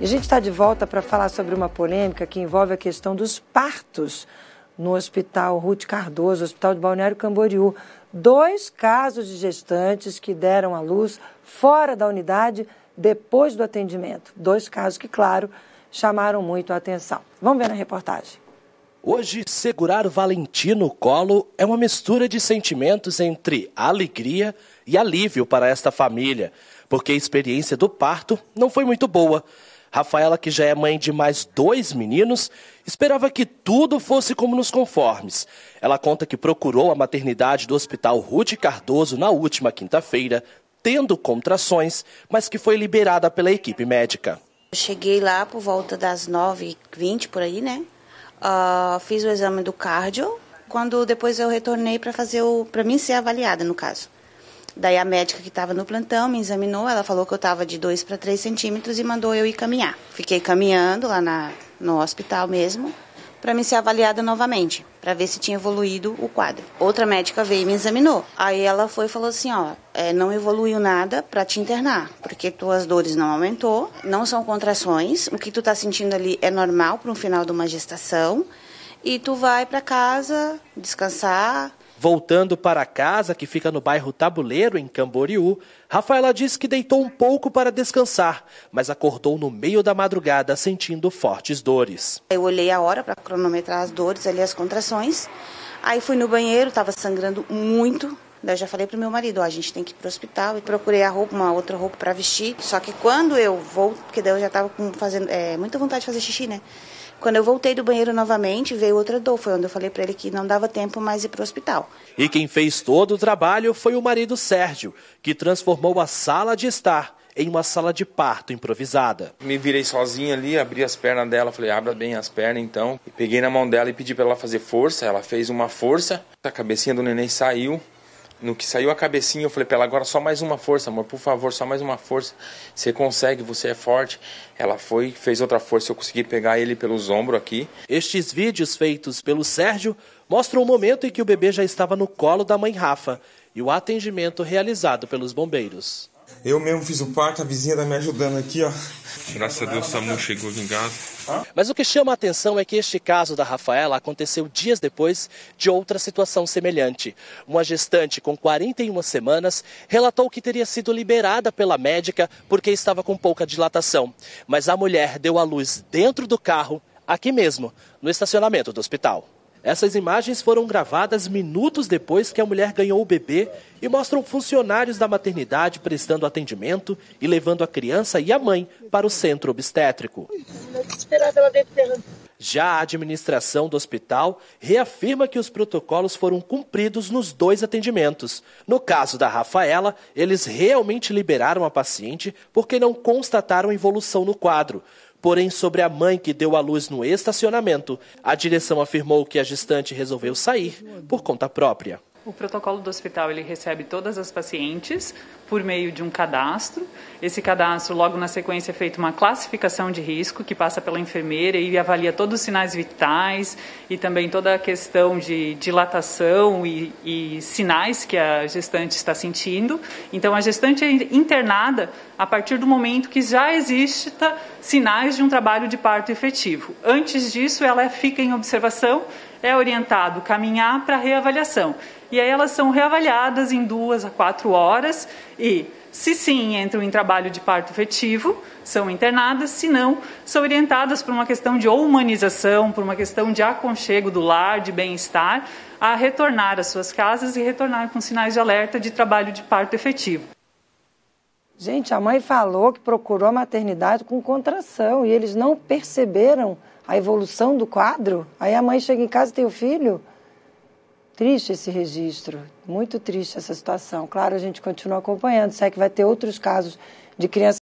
A gente está de volta para falar sobre uma polêmica que envolve a questão dos partos no Hospital Ruth Cardoso, Hospital de Balneário Camboriú. Dois casos de gestantes que deram à luz fora da unidade depois do atendimento. Dois casos que, claro, chamaram muito a atenção. Vamos ver na reportagem. Hoje, segurar Valentim no colo é uma mistura de sentimentos entre alegria e alívio para esta família, porque a experiência do parto não foi muito boa. Rafaela, que já é mãe de mais dois meninos, esperava que tudo fosse como nos conformes. Ela conta que procurou a maternidade do Hospital Rude Cardoso na última quinta-feira, tendo contrações, mas que foi liberada pela equipe médica. cheguei lá por volta das 9h20 por aí, né? Uh, fiz o exame do cardio, quando depois eu retornei para fazer o para mim ser avaliada no caso. Daí a médica que estava no plantão me examinou, ela falou que eu estava de 2 para 3 centímetros e mandou eu ir caminhar. Fiquei caminhando lá na, no hospital mesmo para me ser avaliada novamente, para ver se tinha evoluído o quadro. Outra médica veio e me examinou. Aí ela foi e falou assim, ó, é, não evoluiu nada para te internar, porque tuas dores não aumentou, não são contrações, o que tu está sentindo ali é normal para um final de uma gestação, e tu vai para casa descansar, Voltando para casa, que fica no bairro Tabuleiro, em Camboriú, Rafaela disse que deitou um pouco para descansar, mas acordou no meio da madrugada sentindo fortes dores. Eu olhei a hora para cronometrar as dores ali, as contrações. Aí fui no banheiro, estava sangrando muito. Daí já falei pro meu marido, ó, a gente tem que ir pro hospital. E procurei a roupa, uma outra roupa para vestir. Só que quando eu vou, porque daí eu já estava fazendo é, muita vontade de fazer xixi, né? Quando eu voltei do banheiro novamente, veio outra dor. Foi onde eu falei para ele que não dava tempo mais ir para o hospital. E quem fez todo o trabalho foi o marido Sérgio, que transformou a sala de estar em uma sala de parto improvisada. Me virei sozinha ali, abri as pernas dela, falei, abra bem as pernas então. E peguei na mão dela e pedi para ela fazer força. Ela fez uma força, a cabecinha do neném saiu. No que saiu a cabecinha, eu falei para ela, agora só mais uma força, amor, por favor, só mais uma força. Você consegue, você é forte. Ela foi, fez outra força, eu consegui pegar ele pelos ombros aqui. Estes vídeos feitos pelo Sérgio mostram o momento em que o bebê já estava no colo da mãe Rafa e o atendimento realizado pelos bombeiros. Eu mesmo fiz o parto, a vizinha tá me ajudando aqui, ó. Graças a Deus o SAMU chegou aqui em casa. Mas o que chama a atenção é que este caso da Rafaela aconteceu dias depois de outra situação semelhante. Uma gestante com 41 semanas relatou que teria sido liberada pela médica porque estava com pouca dilatação. Mas a mulher deu à luz dentro do carro, aqui mesmo, no estacionamento do hospital. Essas imagens foram gravadas minutos depois que a mulher ganhou o bebê e mostram funcionários da maternidade prestando atendimento e levando a criança e a mãe para o centro obstétrico. Já a administração do hospital reafirma que os protocolos foram cumpridos nos dois atendimentos. No caso da Rafaela, eles realmente liberaram a paciente porque não constataram evolução no quadro. Porém, sobre a mãe que deu à luz no estacionamento, a direção afirmou que a gestante resolveu sair por conta própria. O protocolo do hospital ele recebe todas as pacientes por meio de um cadastro. Esse cadastro, logo na sequência, é feita uma classificação de risco que passa pela enfermeira e avalia todos os sinais vitais e também toda a questão de dilatação e, e sinais que a gestante está sentindo. Então, a gestante é internada a partir do momento que já existem sinais de um trabalho de parto efetivo. Antes disso, ela fica em observação, é orientado caminhar para reavaliação. E aí elas são reavaliadas em duas a quatro horas e, se sim, entram em trabalho de parto efetivo, são internadas, se não, são orientadas por uma questão de humanização, por uma questão de aconchego do lar, de bem-estar, a retornar às suas casas e retornar com sinais de alerta de trabalho de parto efetivo. Gente, a mãe falou que procurou a maternidade com contração e eles não perceberam a evolução do quadro. Aí a mãe chega em casa e tem o filho. Triste esse registro, muito triste essa situação. Claro, a gente continua acompanhando, sei que vai ter outros casos de crianças